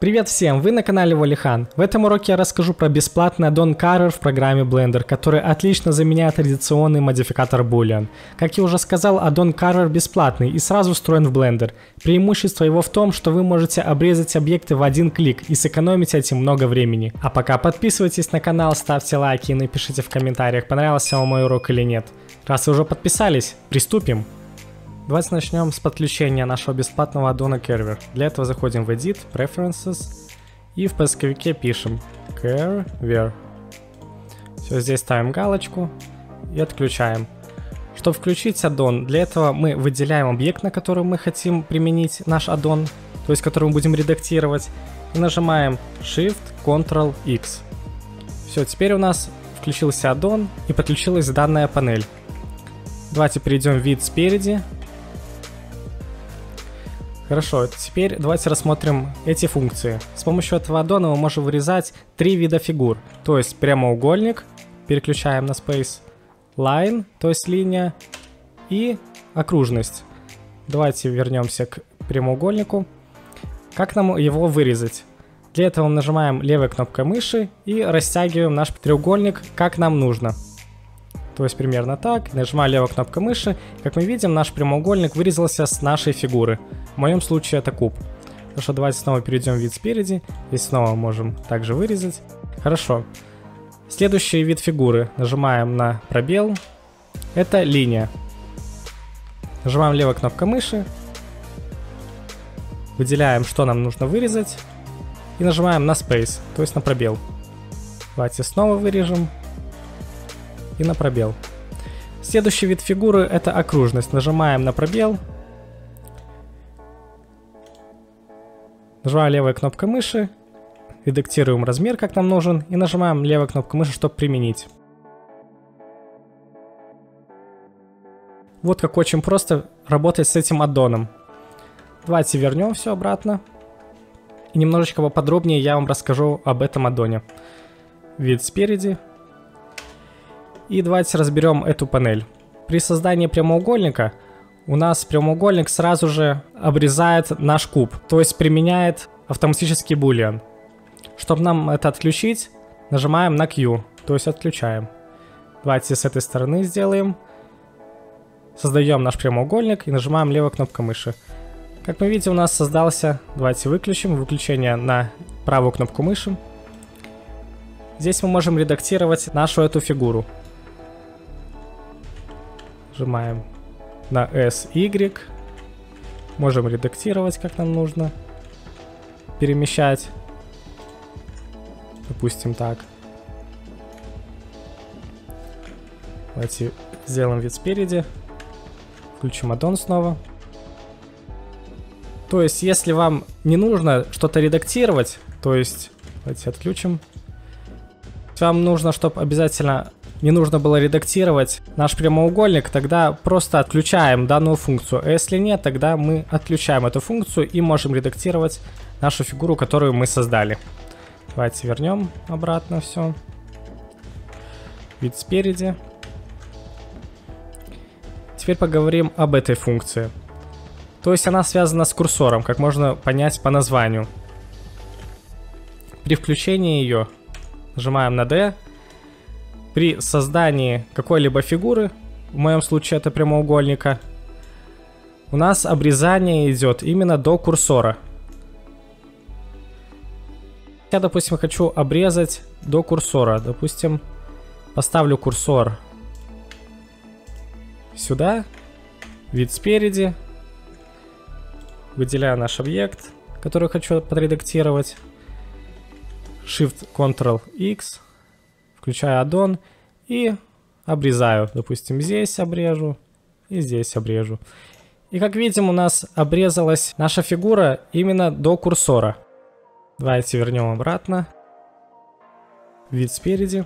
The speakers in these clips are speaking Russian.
Привет всем, вы на канале Волихан. В этом уроке я расскажу про бесплатный аддон Carver в программе Blender, который отлично заменяет традиционный модификатор Boolean. Как я уже сказал, аддон Carver бесплатный и сразу встроен в Blender. Преимущество его в том, что вы можете обрезать объекты в один клик и сэкономить этим много времени. А пока подписывайтесь на канал, ставьте лайки и напишите в комментариях, понравился вам мой урок или нет. Раз вы уже подписались, приступим! Давайте начнем с подключения нашего бесплатного аддона Carver. Для этого заходим в Edit, Preferences и в поисковике пишем Carver. Все, здесь ставим галочку и отключаем. Чтобы включить аддон, для этого мы выделяем объект, на который мы хотим применить наш аддон, то есть который мы будем редактировать, и нажимаем Shift Ctrl X. Все, теперь у нас включился аддон и подключилась данная панель. Давайте перейдем в вид спереди Хорошо, теперь давайте рассмотрим эти функции. С помощью этого аддона мы можем вырезать три вида фигур. То есть прямоугольник, переключаем на Space, Line, то есть линия, и окружность. Давайте вернемся к прямоугольнику. Как нам его вырезать? Для этого нажимаем левой кнопкой мыши и растягиваем наш треугольник как нам нужно. То есть примерно так. Нажимаю левую кнопку мыши. Как мы видим, наш прямоугольник вырезался с нашей фигуры. В моем случае это куб. Хорошо, давайте снова перейдем в вид спереди. Здесь снова можем также вырезать. Хорошо. Следующий вид фигуры. Нажимаем на пробел. Это линия. Нажимаем левой кнопкой мыши. Выделяем, что нам нужно вырезать. И нажимаем на Space, то есть на пробел. Давайте снова вырежем и на пробел. Следующий вид фигуры это окружность. Нажимаем на пробел. Нажимаем левой кнопкой мыши. Редактируем размер, как нам нужен. И нажимаем левой кнопкой мыши, чтобы применить. Вот как очень просто работать с этим аддоном. Давайте вернем все обратно. И немножечко поподробнее я вам расскажу об этом аддоне. Вид спереди, и давайте разберем эту панель. При создании прямоугольника у нас прямоугольник сразу же обрезает наш куб, то есть применяет автоматический boolean. Чтобы нам это отключить, нажимаем на Q, то есть отключаем. Давайте с этой стороны сделаем. Создаем наш прямоугольник и нажимаем левой кнопкой мыши. Как мы видим, у нас создался... Давайте выключим. Выключение на правую кнопку мыши. Здесь мы можем редактировать нашу эту фигуру. Нажимаем на SY. Можем редактировать, как нам нужно. Перемещать. Допустим, так. Давайте сделаем вид спереди. Включим аддон снова. То есть, если вам не нужно что-то редактировать, то есть, давайте отключим. Вам нужно, чтобы обязательно не нужно было редактировать наш прямоугольник, тогда просто отключаем данную функцию. А если нет, тогда мы отключаем эту функцию и можем редактировать нашу фигуру, которую мы создали. Давайте вернем обратно все. Вид спереди. Теперь поговорим об этой функции. То есть она связана с курсором, как можно понять по названию. При включении ее нажимаем на D, при создании какой-либо фигуры, в моем случае это прямоугольника, у нас обрезание идет именно до курсора. Я, допустим, хочу обрезать до курсора. Допустим, поставлю курсор сюда, вид спереди, выделяю наш объект, который хочу подредактировать, Shift-Ctrl-X, включаю аддон и обрезаю. Допустим, здесь обрежу и здесь обрежу. И как видим, у нас обрезалась наша фигура именно до курсора. Давайте вернем обратно. Вид спереди.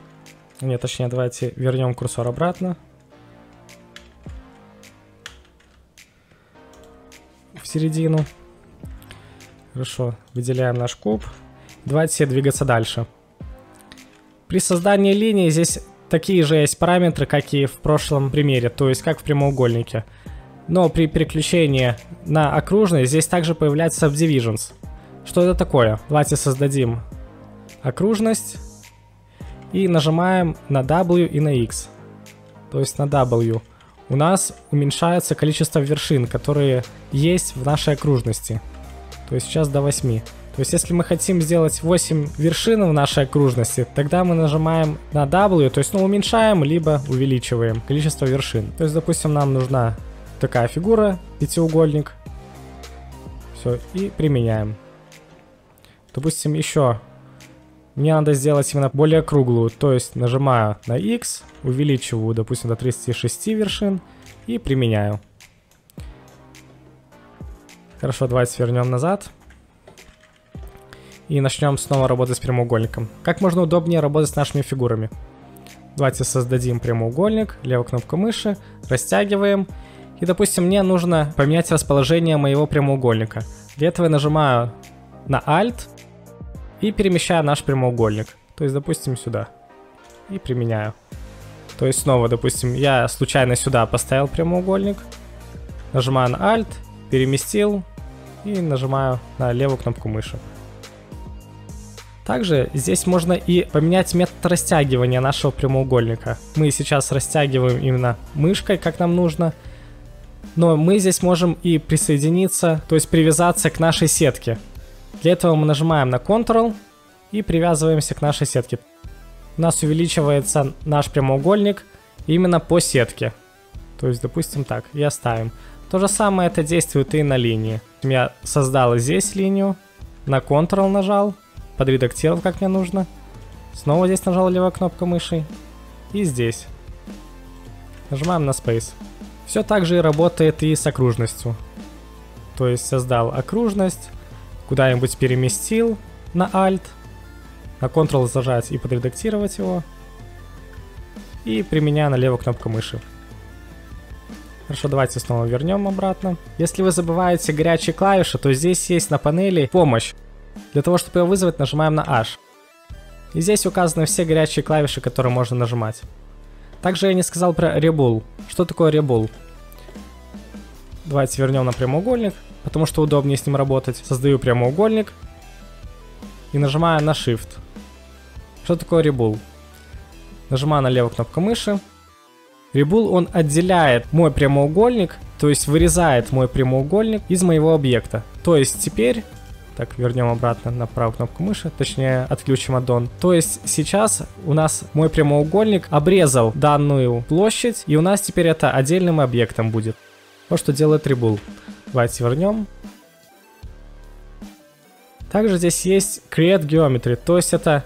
Нет, точнее, давайте вернем курсор обратно. В середину. Хорошо, выделяем наш куб. Давайте двигаться дальше. При создании линии здесь такие же есть параметры, как и в прошлом примере, то есть как в прямоугольнике. Но при переключении на окружный здесь также появляется subdivisions. Что это такое? Давайте создадим окружность и нажимаем на W и на X. То есть на W. У нас уменьшается количество вершин, которые есть в нашей окружности. То есть сейчас до 8. То есть если мы хотим сделать 8 вершин в нашей окружности, тогда мы нажимаем на W, то есть ну, уменьшаем, либо увеличиваем количество вершин. То есть, допустим, нам нужна такая фигура, пятиугольник. Все, и применяем. Допустим, еще мне надо сделать именно более круглую, то есть нажимаю на X, увеличиваю, допустим, до 36 вершин и применяю. Хорошо, давайте вернем назад и начнем снова работать с прямоугольником. Как можно удобнее работать с нашими фигурами? Давайте создадим прямоугольник, левая кнопка мыши, растягиваем. И, допустим, мне нужно поменять расположение моего прямоугольника. Для этого я нажимаю на Alt и перемещаю наш прямоугольник. То есть, допустим, сюда. И применяю. То есть, снова, допустим, я случайно сюда поставил прямоугольник. Нажимаю на Alt, переместил и нажимаю на левую кнопку мыши. Также здесь можно и поменять метод растягивания нашего прямоугольника. Мы сейчас растягиваем именно мышкой, как нам нужно. Но мы здесь можем и присоединиться, то есть привязаться к нашей сетке. Для этого мы нажимаем на Ctrl и привязываемся к нашей сетке. У нас увеличивается наш прямоугольник именно по сетке. То есть, допустим, так, и оставим. То же самое это действует и на линии. Я создал здесь линию, на Ctrl нажал, подредактировал как мне нужно. Снова здесь нажал левая кнопка мыши. И здесь. Нажимаем на Space. Все так же работает и с окружностью. То есть создал окружность, куда-нибудь переместил на Alt, на Ctrl зажать и подредактировать его. И применяя на левую кнопку мыши. Хорошо, давайте снова вернем обратно. Если вы забываете горячие клавиши, то здесь есть на панели помощь. Для того, чтобы ее вызвать, нажимаем на H. И здесь указаны все горячие клавиши, которые можно нажимать. Также я не сказал про Rebull. Что такое Rebull? Давайте вернем на прямоугольник, потому что удобнее с ним работать. Создаю прямоугольник и нажимаю на Shift. Что такое Rebull? Нажимаю на левую кнопку мыши. Rebull он отделяет мой прямоугольник, то есть вырезает мой прямоугольник из моего объекта. То есть теперь так, вернем обратно на правую кнопку мыши, точнее отключим аддон. То есть сейчас у нас мой прямоугольник обрезал данную площадь, и у нас теперь это отдельным объектом будет. Вот что делает Rebool. Давайте вернем. Также здесь есть Create Geometry, то есть это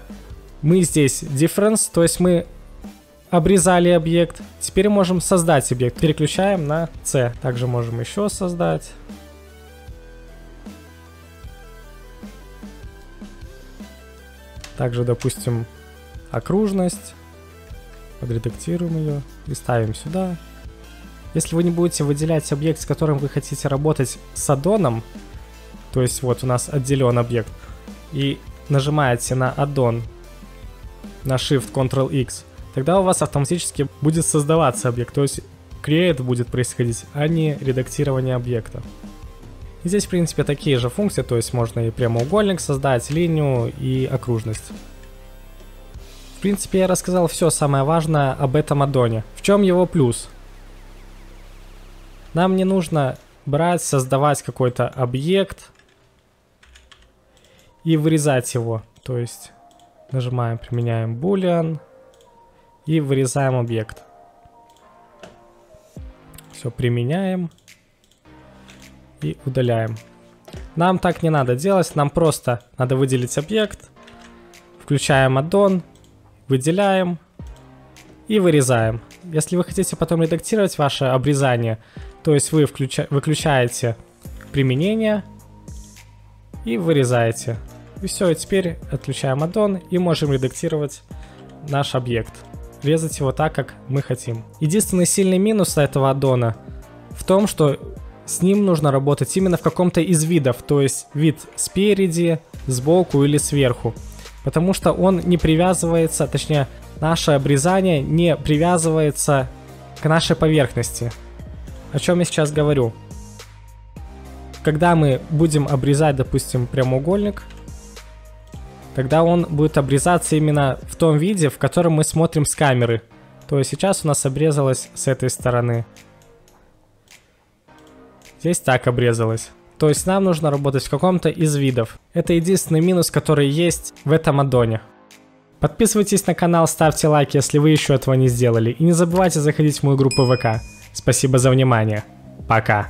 мы здесь Difference, то есть мы обрезали объект. Теперь можем создать объект. Переключаем на C. Также можем еще создать. Также, допустим, окружность. Подредактируем ее и ставим сюда. Если вы не будете выделять объект, с которым вы хотите работать с аддоном, то есть вот у нас отделен объект, и нажимаете на аддон, на Shift Ctrl-X, тогда у вас автоматически будет создаваться объект, то есть create будет происходить, а не редактирование объекта. Здесь, в принципе, такие же функции, то есть можно и прямоугольник создать, линию и окружность. В принципе, я рассказал все самое важное об этом аддоне. В чем его плюс? Нам не нужно брать, создавать какой-то объект и вырезать его. То есть нажимаем, применяем boolean и вырезаем объект. Все, применяем и удаляем. Нам так не надо делать, нам просто надо выделить объект, включаем аддон, выделяем и вырезаем. Если вы хотите потом редактировать ваше обрезание, то есть вы включа выключаете применение и вырезаете. И все, и теперь отключаем аддон и можем редактировать наш объект. Резать его так, как мы хотим. Единственный сильный минус этого аддона в том, что с ним нужно работать именно в каком-то из видов, то есть вид спереди, сбоку или сверху. Потому что он не привязывается, точнее, наше обрезание не привязывается к нашей поверхности. О чем я сейчас говорю? когда мы будем обрезать, допустим, прямоугольник, тогда он будет обрезаться именно в том виде, в котором мы смотрим с камеры. То есть сейчас у нас обрезалось с этой стороны. Здесь так обрезалось. То есть нам нужно работать в каком-то из видов. Это единственный минус, который есть в этом аддоне. Подписывайтесь на канал, ставьте лайки, если вы еще этого не сделали. И не забывайте заходить в мою группу ВК. Спасибо за внимание. Пока.